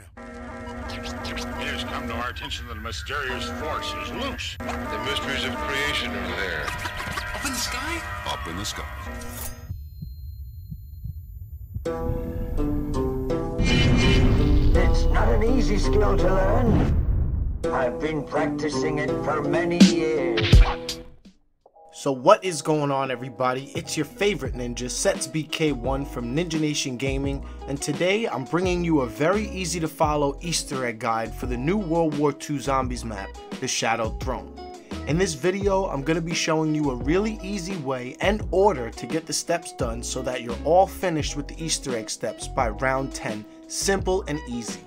It has come to our attention that a mysterious force is loose. The mysteries of creation are there. Up in the sky? Up in the sky. It's not an easy skill to learn. I've been practicing it for many years. So what is going on everybody? It's your favorite ninja, CETS BK1 from Ninja Nation Gaming, and today I'm bringing you a very easy to follow Easter egg guide for the new World War II Zombies map, The Shadowed Throne. In this video, I'm going to be showing you a really easy way and order to get the steps done so that you're all finished with the Easter egg steps by round 10, simple and easy.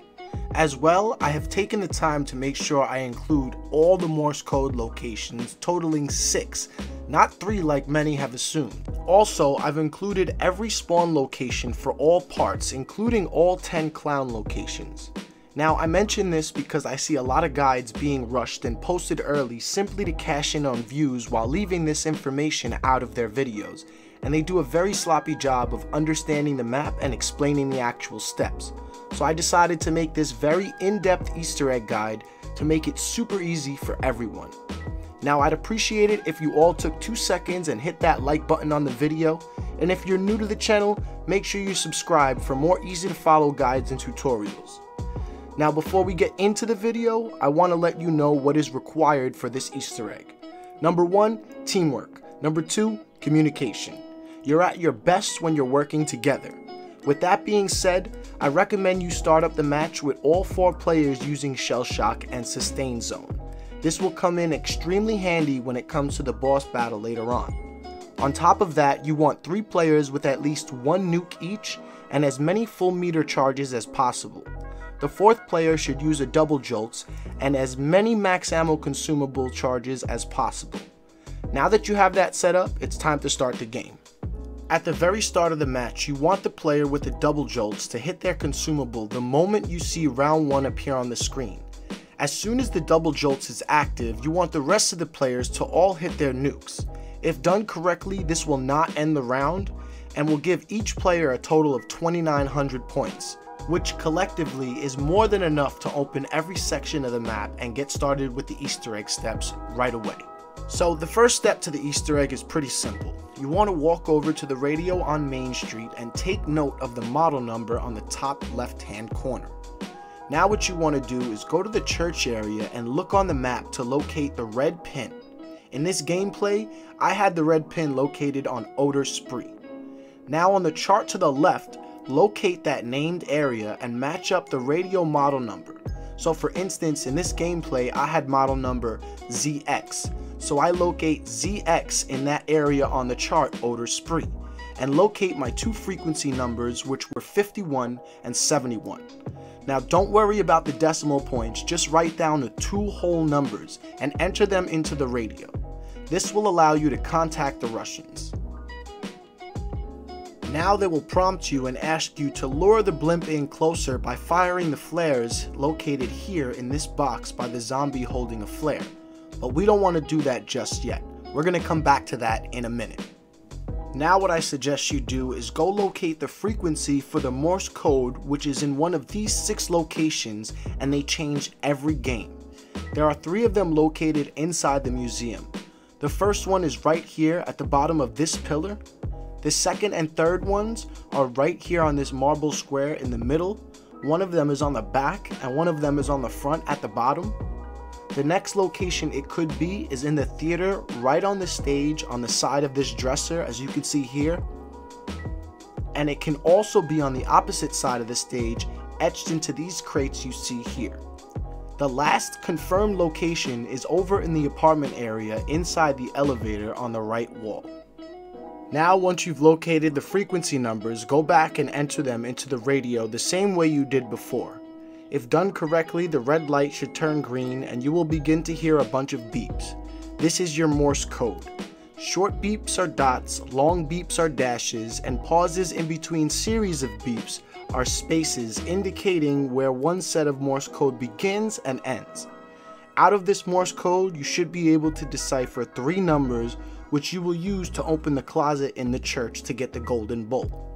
As well, I have taken the time to make sure I include all the Morse code locations, totaling 6, not 3 like many have assumed. Also, I've included every spawn location for all parts, including all 10 clown locations. Now, I mention this because I see a lot of guides being rushed and posted early simply to cash in on views while leaving this information out of their videos, and they do a very sloppy job of understanding the map and explaining the actual steps. So I decided to make this very in-depth Easter egg guide to make it super easy for everyone. Now I'd appreciate it if you all took 2 seconds and hit that like button on the video, and if you're new to the channel, make sure you subscribe for more easy to follow guides and tutorials. Now before we get into the video, I want to let you know what is required for this Easter egg. Number 1, teamwork. Number 2, communication. You're at your best when you're working together. With that being said, I recommend you start up the match with all 4 players using Shell Shock and Sustain Zone. This will come in extremely handy when it comes to the boss battle later on. On top of that, you want 3 players with at least 1 nuke each and as many full meter charges as possible. The fourth player should use a double jolts and as many max ammo consumable charges as possible. Now that you have that set up, it's time to start the game. At the very start of the match, you want the player with the double jolts to hit their consumable the moment you see round 1 appear on the screen. As soon as the double jolts is active, you want the rest of the players to all hit their nukes. If done correctly, this will not end the round, and will give each player a total of 2900 points which collectively is more than enough to open every section of the map and get started with the Easter egg steps right away. So the first step to the Easter egg is pretty simple. You want to walk over to the radio on Main Street and take note of the model number on the top left hand corner. Now what you want to do is go to the church area and look on the map to locate the red pin. In this gameplay, I had the red pin located on Oder Spree. Now on the chart to the left, locate that named area and match up the radio model number. So for instance, in this gameplay, I had model number ZX. So I locate ZX in that area on the chart Oder Spree and locate my two frequency numbers which were 51 and 71. Now don't worry about the decimal points, just write down the two whole numbers and enter them into the radio. This will allow you to contact the Russians. Now they will prompt you and ask you to lure the blimp in closer by firing the flares located here in this box by the zombie holding a flare. But we don't want to do that just yet. We're going to come back to that in a minute. Now what I suggest you do is go locate the frequency for the Morse code which is in one of these six locations and they change every game. There are three of them located inside the museum. The first one is right here at the bottom of this pillar the second and third ones are right here on this marble square in the middle. One of them is on the back and one of them is on the front at the bottom. The next location it could be is in the theater right on the stage on the side of this dresser as you can see here. And it can also be on the opposite side of the stage etched into these crates you see here. The last confirmed location is over in the apartment area inside the elevator on the right wall. Now once you've located the frequency numbers, go back and enter them into the radio the same way you did before. If done correctly, the red light should turn green and you will begin to hear a bunch of beeps. This is your Morse code. Short beeps are dots, long beeps are dashes, and pauses in between series of beeps are spaces indicating where one set of Morse code begins and ends. Out of this Morse code, you should be able to decipher three numbers which you will use to open the closet in the church to get the golden bolt.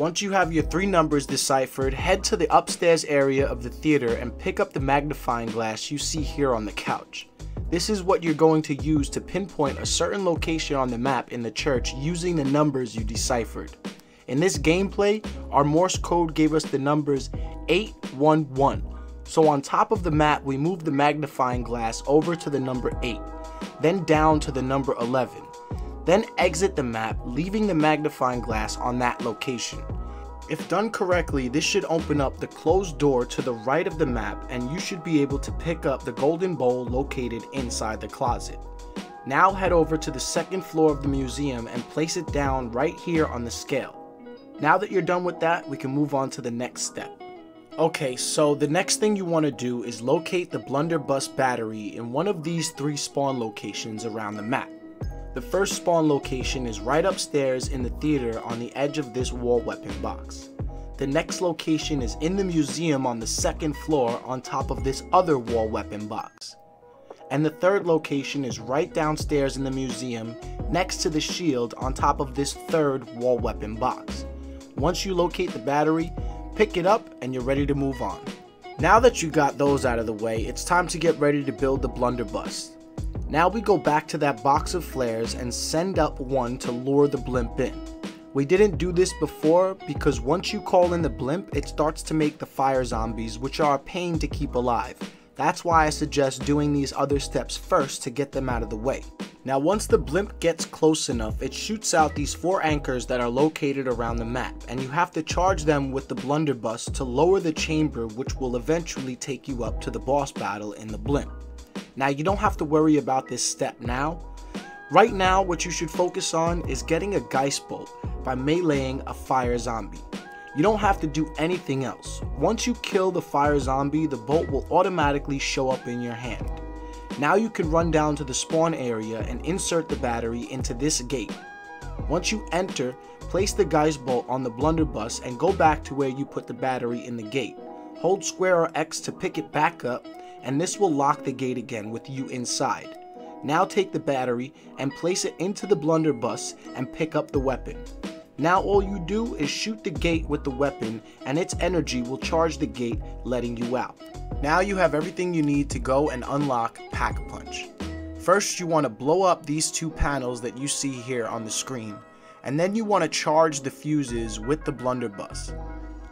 Once you have your three numbers deciphered, head to the upstairs area of the theater and pick up the magnifying glass you see here on the couch. This is what you're going to use to pinpoint a certain location on the map in the church using the numbers you deciphered. In this gameplay, our Morse code gave us the numbers 811. So on top of the map, we move the magnifying glass over to the number 8, then down to the number 11. Then exit the map, leaving the magnifying glass on that location. If done correctly, this should open up the closed door to the right of the map and you should be able to pick up the golden bowl located inside the closet. Now head over to the second floor of the museum and place it down right here on the scale. Now that you're done with that, we can move on to the next step. Okay, so the next thing you want to do is locate the blunderbuss battery in one of these three spawn locations around the map. The first spawn location is right upstairs in the theater on the edge of this wall weapon box. The next location is in the museum on the second floor on top of this other wall weapon box. And the third location is right downstairs in the museum next to the shield on top of this third wall weapon box. Once you locate the battery, pick it up and you're ready to move on. Now that you got those out of the way, it's time to get ready to build the blunderbuss. Now we go back to that box of flares and send up one to lure the blimp in. We didn't do this before because once you call in the blimp, it starts to make the fire zombies, which are a pain to keep alive. That's why I suggest doing these other steps first to get them out of the way. Now once the blimp gets close enough, it shoots out these four anchors that are located around the map, and you have to charge them with the blunderbuss to lower the chamber which will eventually take you up to the boss battle in the blimp. Now you don't have to worry about this step now. Right now what you should focus on is getting a Geist Bolt by meleeing a fire zombie. You don't have to do anything else. Once you kill the fire zombie, the bolt will automatically show up in your hand. Now you can run down to the spawn area and insert the battery into this gate. Once you enter, place the Geist Bolt on the blunderbuss and go back to where you put the battery in the gate. Hold square or X to pick it back up and this will lock the gate again with you inside. Now take the battery and place it into the blunderbuss and pick up the weapon. Now all you do is shoot the gate with the weapon and its energy will charge the gate letting you out. Now you have everything you need to go and unlock Pack-a-Punch. First you want to blow up these two panels that you see here on the screen and then you want to charge the fuses with the blunderbuss.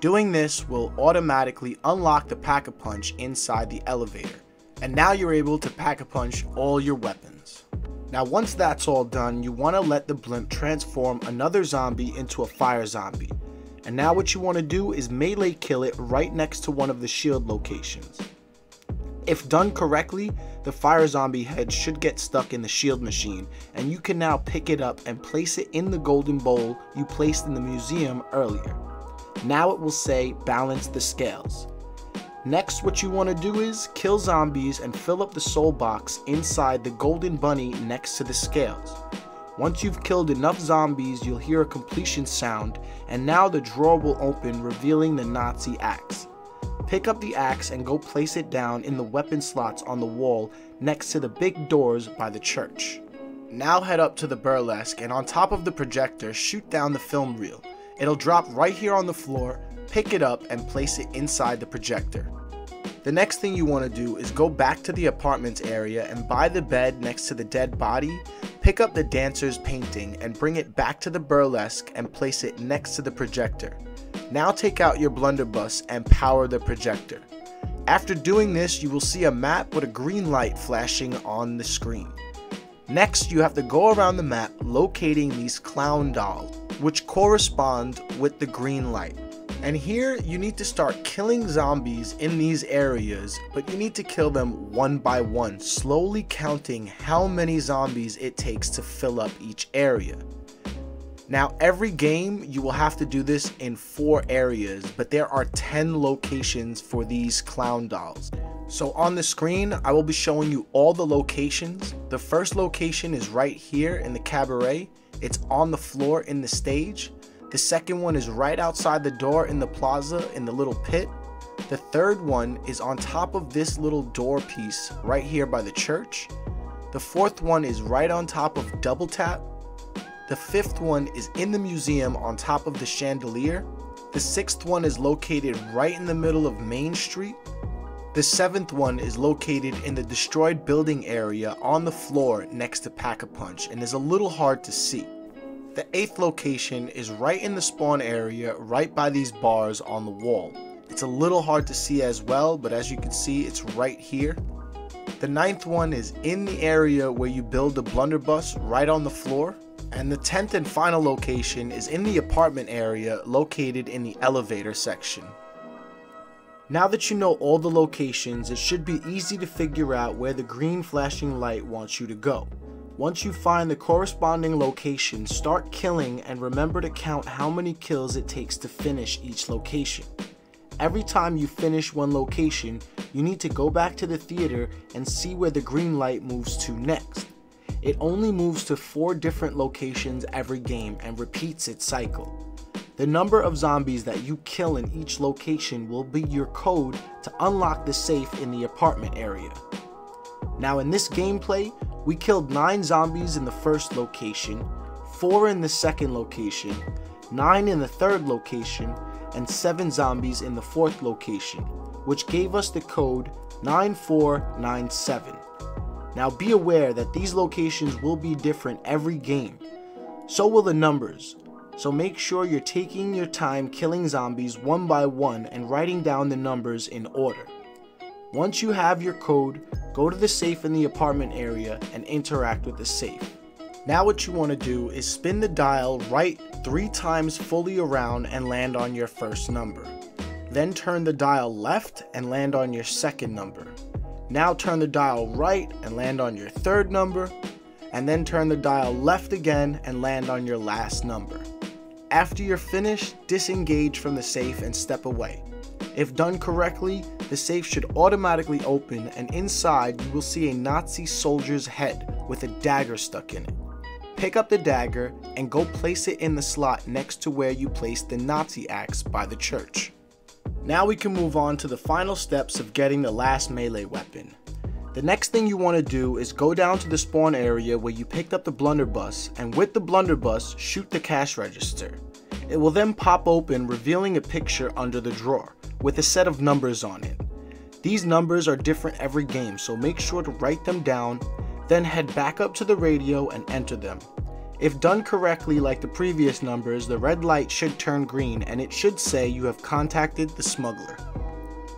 Doing this will automatically unlock the Pack-a-Punch inside the elevator, and now you're able to Pack-a-Punch all your weapons. Now once that's all done, you want to let the blimp transform another zombie into a fire zombie. And now what you want to do is melee kill it right next to one of the shield locations. If done correctly, the fire zombie head should get stuck in the shield machine, and you can now pick it up and place it in the golden bowl you placed in the museum earlier. Now it will say balance the scales. Next what you want to do is kill zombies and fill up the soul box inside the golden bunny next to the scales. Once you've killed enough zombies you'll hear a completion sound and now the drawer will open revealing the Nazi axe. Pick up the axe and go place it down in the weapon slots on the wall next to the big doors by the church. Now head up to the burlesque and on top of the projector shoot down the film reel. It'll drop right here on the floor, pick it up, and place it inside the projector. The next thing you want to do is go back to the apartments area and by the bed next to the dead body, pick up the dancer's painting and bring it back to the burlesque and place it next to the projector. Now take out your blunderbuss and power the projector. After doing this, you will see a map with a green light flashing on the screen. Next, you have to go around the map locating these clown dolls which correspond with the green light. And here you need to start killing zombies in these areas, but you need to kill them one by one, slowly counting how many zombies it takes to fill up each area. Now every game you will have to do this in 4 areas, but there are 10 locations for these clown dolls. So on the screen, I will be showing you all the locations. The first location is right here in the cabaret. It's on the floor in the stage. The second one is right outside the door in the plaza in the little pit. The third one is on top of this little door piece right here by the church. The fourth one is right on top of Double Tap. The fifth one is in the museum on top of the chandelier. The sixth one is located right in the middle of Main Street. The seventh one is located in the destroyed building area on the floor next to Pack-a-Punch and is a little hard to see. The eighth location is right in the spawn area, right by these bars on the wall. It's a little hard to see as well, but as you can see, it's right here. The ninth one is in the area where you build the blunderbuss right on the floor. And the 10th and final location is in the apartment area located in the elevator section. Now that you know all the locations, it should be easy to figure out where the green flashing light wants you to go. Once you find the corresponding location, start killing and remember to count how many kills it takes to finish each location. Every time you finish one location, you need to go back to the theater and see where the green light moves to next. It only moves to 4 different locations every game and repeats its cycle. The number of zombies that you kill in each location will be your code to unlock the safe in the apartment area. Now in this gameplay, we killed 9 zombies in the first location, 4 in the second location, 9 in the third location, and 7 zombies in the fourth location, which gave us the code 9497. Now be aware that these locations will be different every game. So will the numbers, so make sure you're taking your time killing zombies one by one and writing down the numbers in order. Once you have your code, go to the safe in the apartment area and interact with the safe. Now what you want to do is spin the dial right three times fully around and land on your first number. Then turn the dial left and land on your second number. Now turn the dial right and land on your third number, and then turn the dial left again and land on your last number. After you're finished, disengage from the safe and step away. If done correctly, the safe should automatically open and inside you will see a Nazi soldier's head with a dagger stuck in it. Pick up the dagger and go place it in the slot next to where you placed the Nazi axe by the church. Now we can move on to the final steps of getting the last melee weapon. The next thing you want to do is go down to the spawn area where you picked up the blunderbuss and with the blunderbuss shoot the cash register. It will then pop open revealing a picture under the drawer with a set of numbers on it. These numbers are different every game so make sure to write them down then head back up to the radio and enter them. If done correctly like the previous numbers, the red light should turn green and it should say you have contacted the smuggler.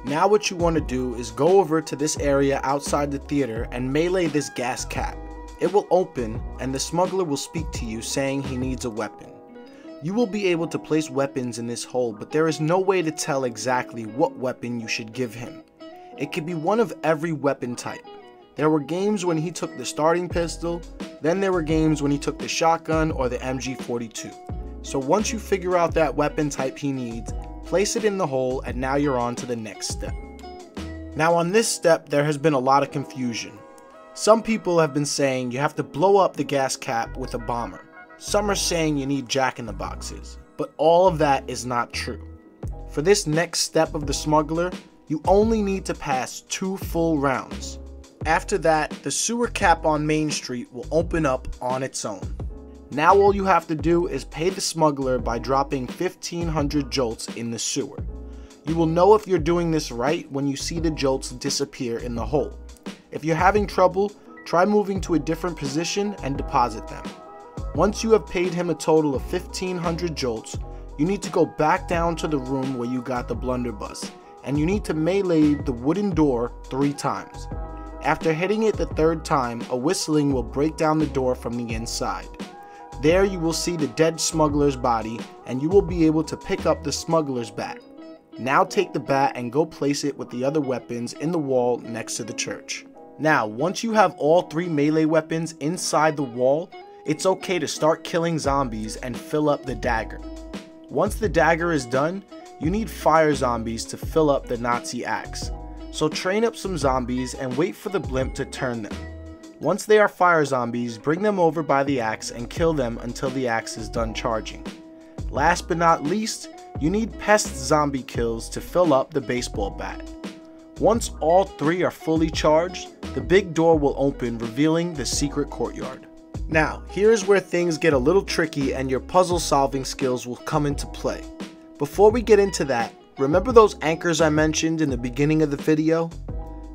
Now what you want to do is go over to this area outside the theater and melee this gas cap. It will open and the smuggler will speak to you saying he needs a weapon. You will be able to place weapons in this hole but there is no way to tell exactly what weapon you should give him. It could be one of every weapon type. There were games when he took the starting pistol, then there were games when he took the shotgun or the MG42. So once you figure out that weapon type he needs, place it in the hole and now you're on to the next step. Now on this step there has been a lot of confusion. Some people have been saying you have to blow up the gas cap with a bomber. Some are saying you need jack in the boxes, but all of that is not true. For this next step of the smuggler, you only need to pass two full rounds. After that, the sewer cap on Main Street will open up on its own. Now all you have to do is pay the smuggler by dropping 1500 jolts in the sewer. You will know if you're doing this right when you see the jolts disappear in the hole. If you're having trouble, try moving to a different position and deposit them. Once you have paid him a total of 1500 jolts, you need to go back down to the room where you got the blunderbuss, and you need to melee the wooden door three times. After hitting it the third time, a Wüstling will break down the door from the inside. There you will see the dead smuggler's body and you will be able to pick up the smuggler's bat. Now take the bat and go place it with the other weapons in the wall next to the church. Now, once you have all three melee weapons inside the wall, it's okay to start killing zombies and fill up the dagger. Once the dagger is done, you need fire zombies to fill up the Nazi axe. So train up some zombies and wait for the blimp to turn them. Once they are fire zombies, bring them over by the axe and kill them until the axe is done charging. Last but not least, you need pest zombie kills to fill up the baseball bat. Once all three are fully charged, the big door will open revealing the secret courtyard. Now, here's where things get a little tricky and your puzzle solving skills will come into play. Before we get into that, remember those anchors I mentioned in the beginning of the video?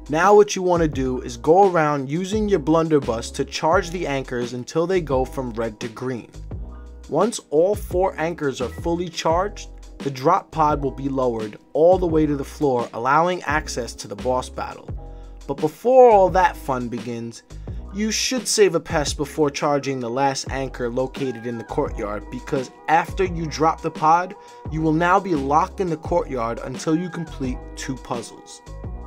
Now what you want to do is go around using your blunderbuss to charge the anchors until they go from red to green. Once all four anchors are fully charged, the drop pod will be lowered all the way to the floor allowing access to the boss battle. But before all that fun begins, you should save a pest before charging the last anchor located in the courtyard because after you drop the pod, you will now be locked in the courtyard until you complete two puzzles.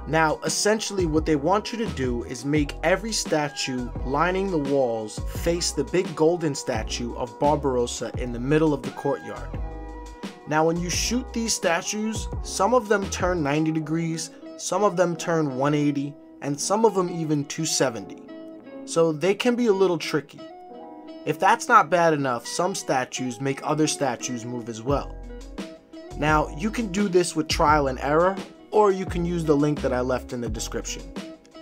Now, essentially what they want you to do is make every statue lining the walls face the big golden statue of Barbarossa in the middle of the courtyard. Now when you shoot these statues, some of them turn 90 degrees, some of them turn 180, and some of them even 270 so they can be a little tricky. If that's not bad enough, some statues make other statues move as well. Now, you can do this with trial and error, or you can use the link that I left in the description.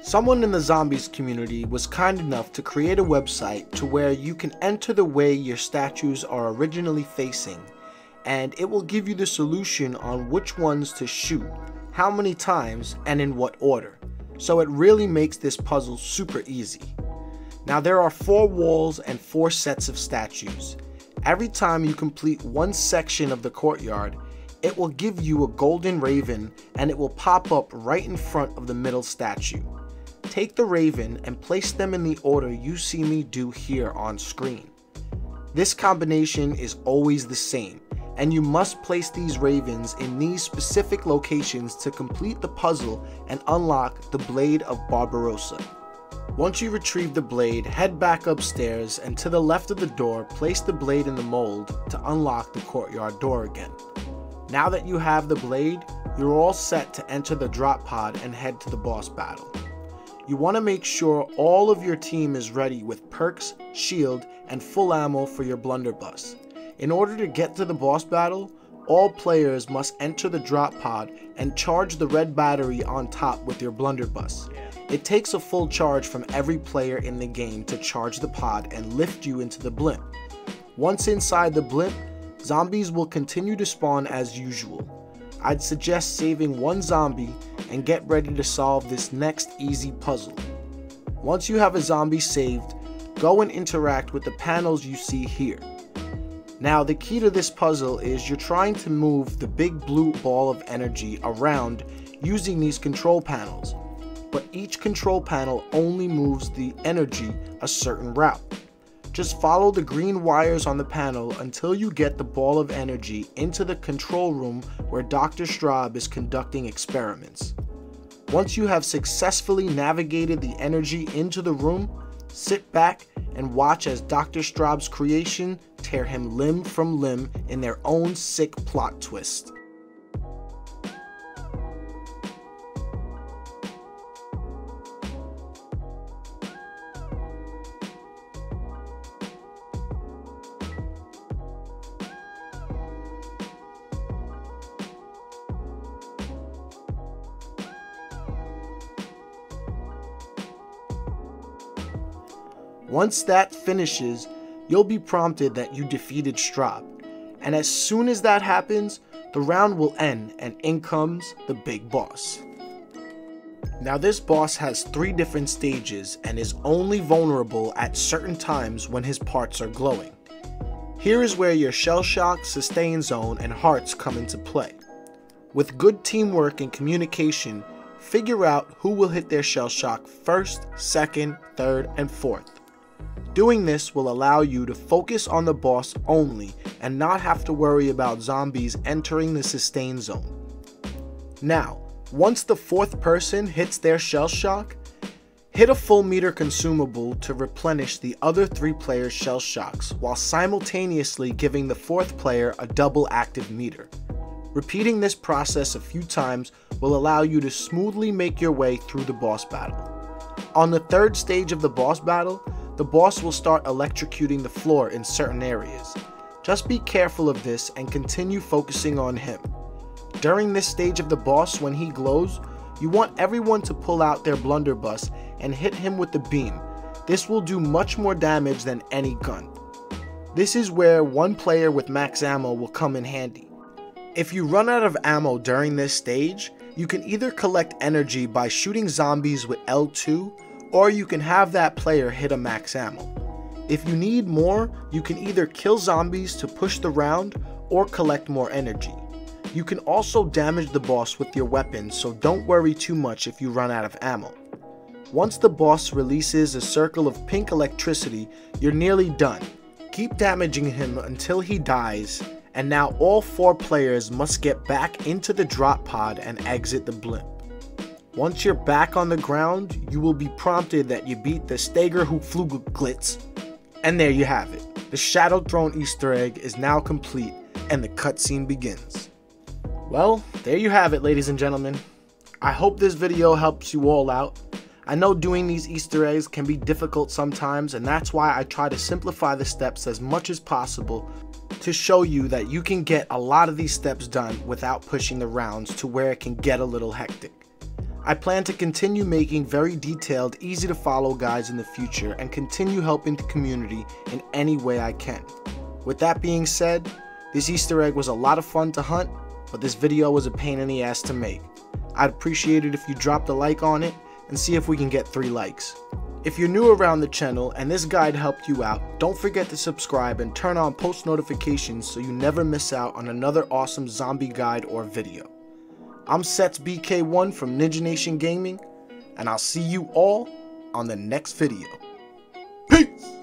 Someone in the zombies community was kind enough to create a website to where you can enter the way your statues are originally facing, and it will give you the solution on which ones to shoot, how many times, and in what order. So it really makes this puzzle super easy. Now there are four walls and four sets of statues. Every time you complete one section of the courtyard, it will give you a golden raven and it will pop up right in front of the middle statue. Take the raven and place them in the order you see me do here on screen. This combination is always the same, and you must place these ravens in these specific locations to complete the puzzle and unlock the Blade of Barbarossa. Once you retrieve the blade, head back upstairs and to the left of the door, place the blade in the mold to unlock the courtyard door again. Now that you have the blade, you're all set to enter the drop pod and head to the boss battle. You want to make sure all of your team is ready with perks, shield, and full ammo for your blunderbuss. In order to get to the boss battle, all players must enter the drop pod and charge the red battery on top with your blunderbuss. It takes a full charge from every player in the game to charge the pod and lift you into the blimp. Once inside the blimp, zombies will continue to spawn as usual. I'd suggest saving one zombie and get ready to solve this next easy puzzle. Once you have a zombie saved, go and interact with the panels you see here. Now the key to this puzzle is you're trying to move the big blue ball of energy around using these control panels but each control panel only moves the energy a certain route. Just follow the green wires on the panel until you get the ball of energy into the control room where Dr. Straub is conducting experiments. Once you have successfully navigated the energy into the room, sit back and watch as Dr. Straub's creation tear him limb from limb in their own sick plot twist. Once that finishes, you'll be prompted that you defeated Straub. And as soon as that happens, the round will end and in comes the big boss. Now this boss has three different stages and is only vulnerable at certain times when his parts are glowing. Here is where your shell shock, sustain zone, and hearts come into play. With good teamwork and communication, figure out who will hit their shell shock first, second, third, and fourth. Doing this will allow you to focus on the boss only and not have to worry about zombies entering the sustain zone. Now, once the fourth person hits their shell shock, hit a full meter consumable to replenish the other three players' shell shocks while simultaneously giving the fourth player a double active meter. Repeating this process a few times will allow you to smoothly make your way through the boss battle. On the third stage of the boss battle, the boss will start electrocuting the floor in certain areas. Just be careful of this and continue focusing on him. During this stage of the boss when he glows, you want everyone to pull out their blunderbuss and hit him with the beam. This will do much more damage than any gun. This is where one player with max ammo will come in handy. If you run out of ammo during this stage, you can either collect energy by shooting zombies with L2, or you can have that player hit a max ammo. If you need more, you can either kill zombies to push the round, or collect more energy. You can also damage the boss with your weapon, so don't worry too much if you run out of ammo. Once the boss releases a circle of pink electricity, you're nearly done. Keep damaging him until he dies, and now all four players must get back into the drop pod and exit the blimp. Once you're back on the ground, you will be prompted that you beat the Steigerhoopflugelglitz, and there you have it. The Shadow Throne Easter egg is now complete, and the cutscene begins. Well, there you have it, ladies and gentlemen. I hope this video helps you all out. I know doing these Easter eggs can be difficult sometimes, and that's why I try to simplify the steps as much as possible to show you that you can get a lot of these steps done without pushing the rounds to where it can get a little hectic. I plan to continue making very detailed, easy to follow guides in the future and continue helping the community in any way I can. With that being said, this Easter egg was a lot of fun to hunt, but this video was a pain in the ass to make. I'd appreciate it if you dropped a like on it and see if we can get 3 likes. If you're new around the channel and this guide helped you out, don't forget to subscribe and turn on post notifications so you never miss out on another awesome zombie guide or video. I'm CETS BK1 from Ninja Nation Gaming, and I'll see you all on the next video. Peace!